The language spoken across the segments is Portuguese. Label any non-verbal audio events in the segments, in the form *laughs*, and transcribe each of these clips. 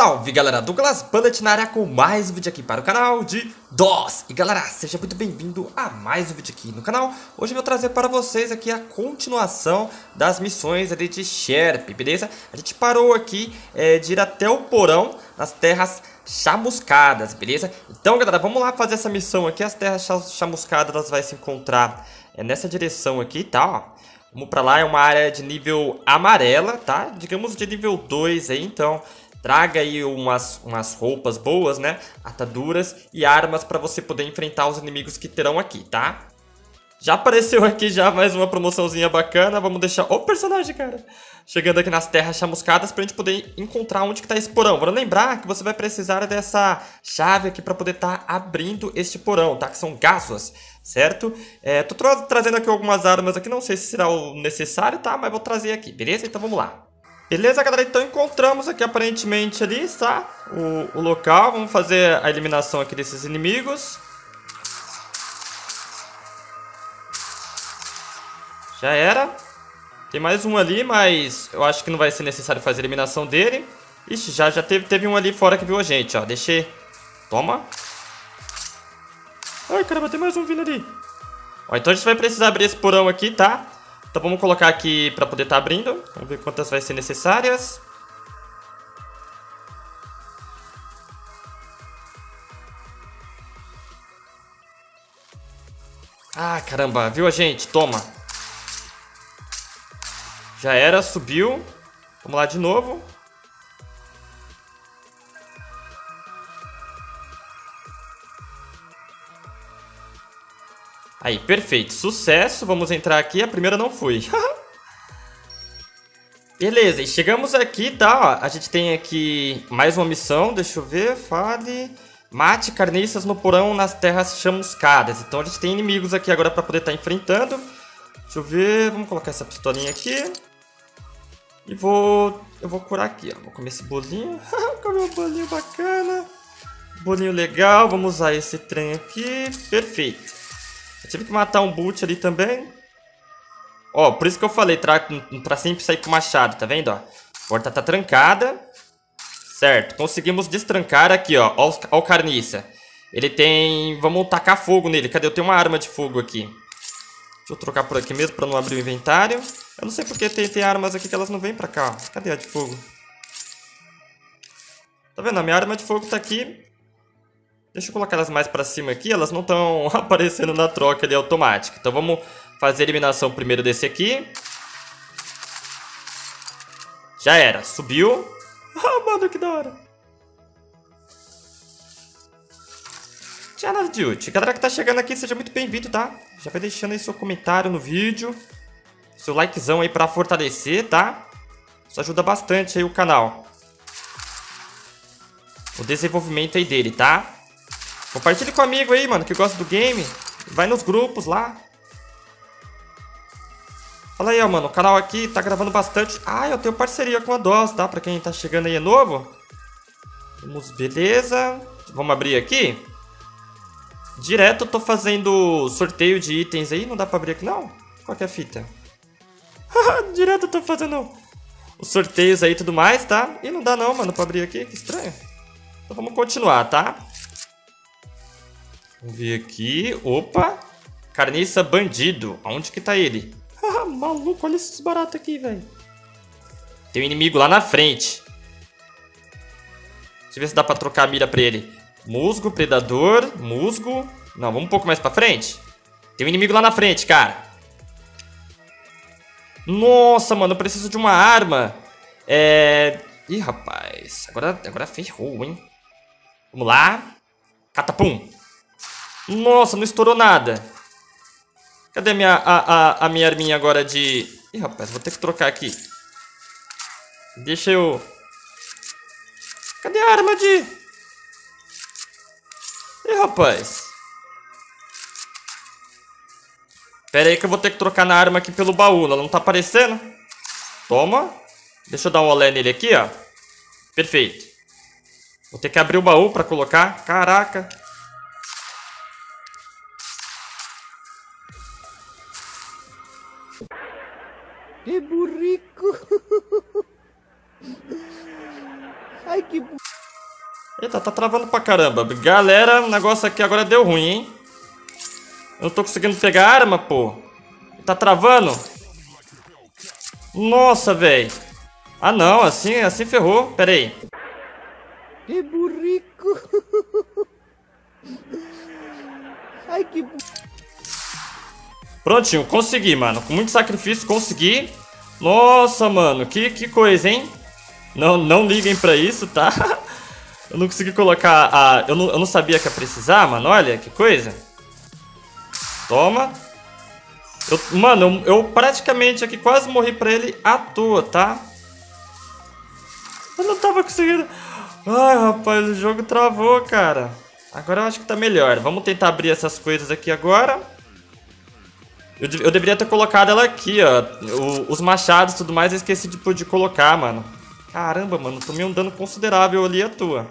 Salve galera, Douglas Bullet na área com mais um vídeo aqui para o canal de DOS E galera, seja muito bem-vindo a mais um vídeo aqui no canal Hoje eu vou trazer para vocês aqui a continuação das missões ali de Sherp, beleza? A gente parou aqui é, de ir até o porão nas terras chamuscadas, beleza? Então galera, vamos lá fazer essa missão aqui As terras chamuscadas elas vai se encontrar é, nessa direção aqui, tá? Ó. Vamos pra lá, é uma área de nível amarela, tá? Digamos de nível 2 aí, então Traga aí umas, umas roupas boas, né? Ataduras e armas para você poder enfrentar os inimigos que terão aqui, tá? Já apareceu aqui já mais uma promoçãozinha bacana. Vamos deixar o personagem, cara. Chegando aqui nas terras chamuscadas pra gente poder encontrar onde que tá esse porão. Vou lembrar que você vai precisar dessa chave aqui pra poder estar tá abrindo este porão, tá? Que são gasoas, certo? É, tô tra trazendo aqui algumas armas aqui. Não sei se será o necessário, tá? Mas vou trazer aqui, beleza? Então vamos lá. Beleza, galera? Então encontramos aqui aparentemente ali, tá? O, o local. Vamos fazer a eliminação aqui desses inimigos. Já era. Tem mais um ali, mas eu acho que não vai ser necessário fazer a eliminação dele. Ixi, já, já teve, teve um ali fora que viu a gente, ó. Deixei. Toma. Ai, caramba, tem mais um vindo ali. Ó, então a gente vai precisar abrir esse porão aqui, tá? Então vamos colocar aqui para poder estar tá abrindo. Vamos ver quantas vai ser necessárias. Ah, caramba. Viu a gente? Toma. Já era, subiu. Vamos lá de novo. Aí, perfeito. Sucesso. Vamos entrar aqui. A primeira não foi. *laughs* Beleza, e chegamos aqui, tá? Ó, a gente tem aqui mais uma missão. Deixa eu ver. Fale... Mate carniças no porão nas terras chamuscadas. Então a gente tem inimigos aqui agora para poder estar tá enfrentando. Deixa eu ver. Vamos colocar essa pistolinha aqui. E vou... Eu vou curar aqui, ó. Vou comer esse bolinho. *laughs* comer um bolinho bacana. Bolinho legal. Vamos usar esse trem aqui. Perfeito. Tive que matar um boot ali também. Ó, por isso que eu falei, tra pra sempre sair com machado, tá vendo, ó? A porta tá trancada. Certo, conseguimos destrancar aqui, ó. Ó, ó o carniça. Ele tem... Vamos tacar fogo nele. Cadê? Eu tenho uma arma de fogo aqui. Deixa eu trocar por aqui mesmo pra não abrir o inventário. Eu não sei porque tem, tem armas aqui que elas não vêm pra cá, ó. Cadê a de fogo? Tá vendo? A minha arma de fogo tá aqui. Deixa eu colocar elas mais pra cima aqui, elas não estão *laughs* aparecendo na troca ali automática. Então vamos fazer a eliminação primeiro desse aqui. Já era, subiu. *laughs* Ah, mano, que da hora. De útil. Galera que tá chegando aqui, seja muito bem-vindo, tá? Já vai deixando aí seu comentário no vídeo. Seu likezão aí pra fortalecer, tá? Isso ajuda bastante aí o canal. O desenvolvimento aí dele, tá? Compartilhe com amigo aí, mano, que gosta do game. Vai nos grupos lá. Fala aí, ó, mano. O canal aqui tá gravando bastante. Ah, eu tenho parceria com a DOS, tá? Pra quem tá chegando aí é novo. Vamos, beleza. Vamos abrir aqui. Direto eu tô fazendo sorteio de itens aí. Não dá pra abrir aqui, não? Qual que é a fita? *laughs* Direto eu tô fazendo os sorteios aí e tudo mais, tá? E não dá não, mano, pra abrir aqui. Que estranho. Então vamos continuar, tá? Vamos ver aqui. Opa! Carniça bandido. Aonde que tá ele? *laughs* Ah, maluco, olha esses baratos aqui, velho. Tem um inimigo lá na frente. Deixa eu ver se dá pra trocar a mira pra ele. Musgo, predador, musgo. Não, vamos um pouco mais pra frente. Tem um inimigo lá na frente, cara. Nossa, mano, eu preciso de uma arma. É... Ih, rapaz. Agora, agora ferrou, hein? Vamos lá. Catapum. Nossa, não estourou nada. Cadê minha, a, a, a minha arminha agora de... Ih, rapaz, vou ter que trocar aqui. Deixa eu... Cadê a arma de... Ih, rapaz. Pera aí que eu vou ter que trocar na arma aqui pelo baú. Ela não tá aparecendo? Toma. Deixa eu dar um olé nele aqui, ó. Perfeito. Vou ter que abrir o baú pra colocar. Caraca. Que burrico! Ai, que burrico! Eita, tá travando pra caramba. Galera, o negócio aqui agora deu ruim, hein? Eu não tô conseguindo pegar arma, pô. Tá travando? Nossa, velho. Ah, não. Assim, assim ferrou. Pera aí. Que burrico. *laughs* Ai, que... Prontinho, consegui, mano. Com muito sacrifício, consegui. Nossa, mano. Que, que coisa, hein? Não, não liguem pra isso, tá? *laughs* Eu não consegui colocar a... Eu não, eu não sabia que ia precisar, mano. Olha, que coisa. Toma. Eu, mano, eu, eu, praticamente aqui quase morri pra ele à toa, tá? Eu não tava conseguindo... Ai, rapaz, o jogo travou, cara. Agora eu acho que tá melhor. Vamos tentar abrir essas coisas aqui agora. Eu, eu deveria ter colocado ela aqui, ó. O, os machados e tudo mais eu esqueci de, de colocar, mano. Caramba, mano. Tomei um dano considerável ali à toa.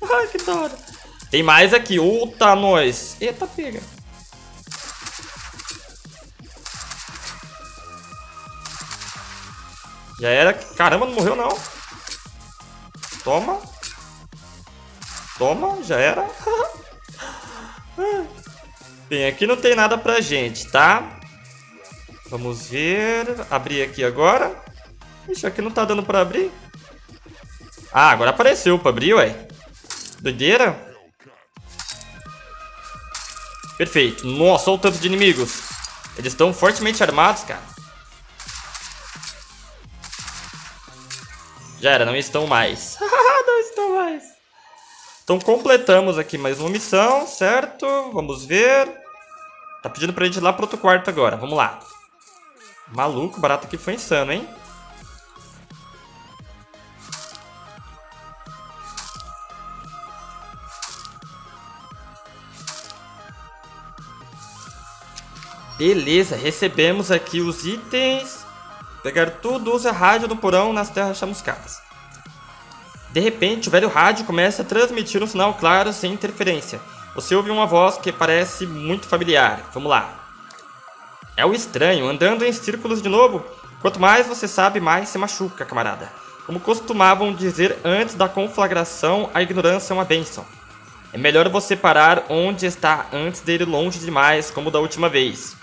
Ai, que da hora. Tem mais aqui. Outa, nós. Eita, pega. Já era. Caramba, não morreu não. Toma. Toma, já era. *laughs* Bem, aqui não tem nada pra gente, tá? Vamos ver. Abrir aqui agora. Ixi, aqui não tá dando pra abrir. Ah, agora apareceu pra abrir, ué. Doideira. Perfeito. Nossa, olha o tanto de inimigos. Eles estão fortemente armados, cara. Já era, não estão mais. *laughs* não estão mais. Então completamos aqui mais uma missão, certo? Vamos ver. Tá pedindo pra gente ir lá pro outro quarto agora. Vamos lá. Maluco, barato aqui foi insano, hein? Beleza, recebemos aqui os itens. Pegar tudo, usa rádio no porão nas terras chamuscadas. De repente, o velho rádio começa a transmitir um sinal claro sem interferência. Você ouve uma voz que parece muito familiar. Vamos lá. É o estranho, andando em círculos de novo. Quanto mais você sabe, mais se machuca, camarada. Como costumavam dizer antes da conflagração, a ignorância é uma bênção. É melhor você parar onde está antes de ir longe demais, como da última vez.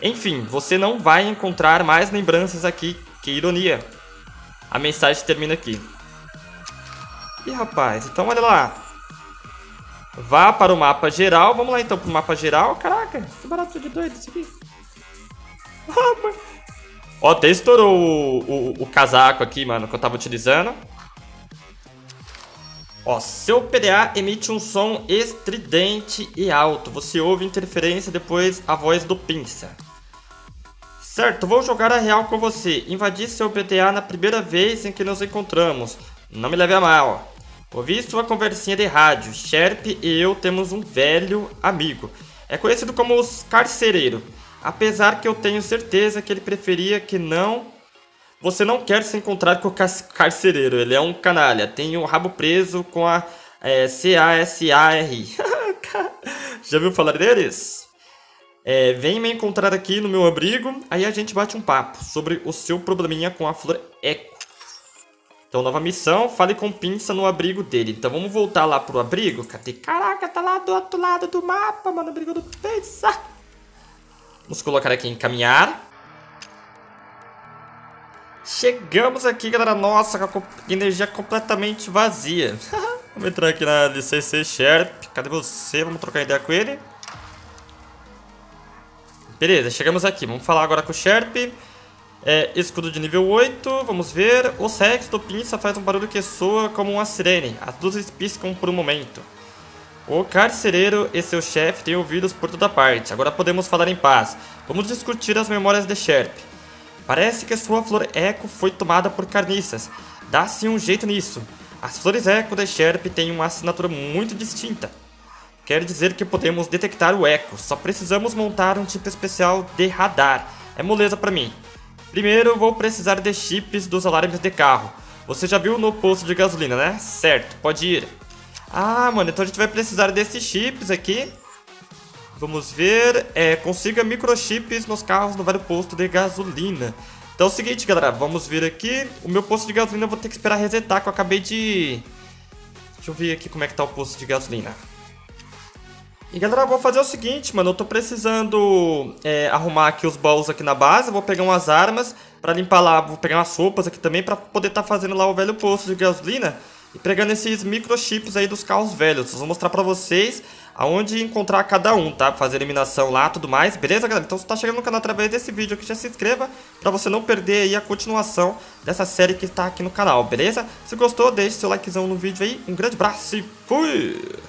Enfim, você não vai encontrar mais lembranças aqui. Que ironia. A mensagem termina aqui. Ih, rapaz, então olha lá. Vá para o mapa geral. Vamos lá então para o mapa geral. Caraca, que barato de doido isso aqui. Ó, até estourou o, o, o, casaco aqui, mano, que eu tava utilizando. Ó, seu PDA emite um som estridente e alto. Você ouve interferência depois a voz do pinça. Certo, vou jogar a real com você. Invadi seu PDA na primeira vez em que nos encontramos. Não me leve a mal. Ouvi sua conversinha de rádio. Sherp e eu temos um velho amigo. É conhecido como os carcereiro. Apesar que eu tenho certeza que ele preferia que não... Você não quer se encontrar com o carcereiro. Ele é um canalha. Tem o rabo preso com a é, C-A-S-A-R. *laughs* Já viu falar deles? É, vem me encontrar aqui no meu abrigo, aí a gente bate um papo sobre o seu probleminha com a flor Eco. Então, nova missão, fale com pinça no abrigo dele. Então, vamos voltar lá pro abrigo? Cadê? Caraca, tá lá do outro lado do mapa, mano, abrigo do pinça. Vamos colocar aqui em caminhar. Chegamos aqui, galera. Nossa, com a energia completamente vazia. *laughs* vamos entrar aqui na LCC Sherp. Cadê você? Vamos trocar ideia com ele. Beleza, chegamos aqui. Vamos falar agora com o Sherp. É, escudo de nível 8, vamos ver. O sexo do pinça faz um barulho que soa como uma sirene. As luzes piscam por um momento. O carcereiro e seu chefe têm ouvidos por toda parte. Agora podemos falar em paz. Vamos discutir as memórias de Sherp. Parece que sua flor Eco foi tomada por carniças. Dá-se um jeito nisso. As flores Eco de Sherp têm uma assinatura muito distinta. Quer dizer que podemos detectar o eco, só precisamos montar um tipo especial de radar. É moleza para mim. Primeiro, vou precisar de chips dos alarmes de carro. Você já viu no posto de gasolina, né? Certo, pode ir. Ah, mano, então a gente vai precisar desses chips aqui. Vamos ver. É, consiga microchips nos carros no velho posto de gasolina. Então é o seguinte, galera, vamos ver aqui. O meu posto de gasolina eu vou ter que esperar resetar, que eu acabei de Deixa eu ver aqui como é que tá o posto de gasolina. E galera, eu vou fazer o seguinte, mano, eu tô precisando é, arrumar aqui os baús aqui na base, vou pegar umas armas pra limpar lá, vou pegar umas roupas aqui também pra poder tá fazendo lá o velho posto de gasolina e pegando esses microchips aí dos carros velhos. Eu vou mostrar pra vocês aonde encontrar cada um, tá? Fazer eliminação lá, tudo mais, beleza, galera? Então se tá chegando no canal através desse vídeo aqui, já se inscreva pra você não perder aí a continuação dessa série que tá aqui no canal, beleza? Se gostou, deixe seu likezão no vídeo aí, um grande abraço e fui!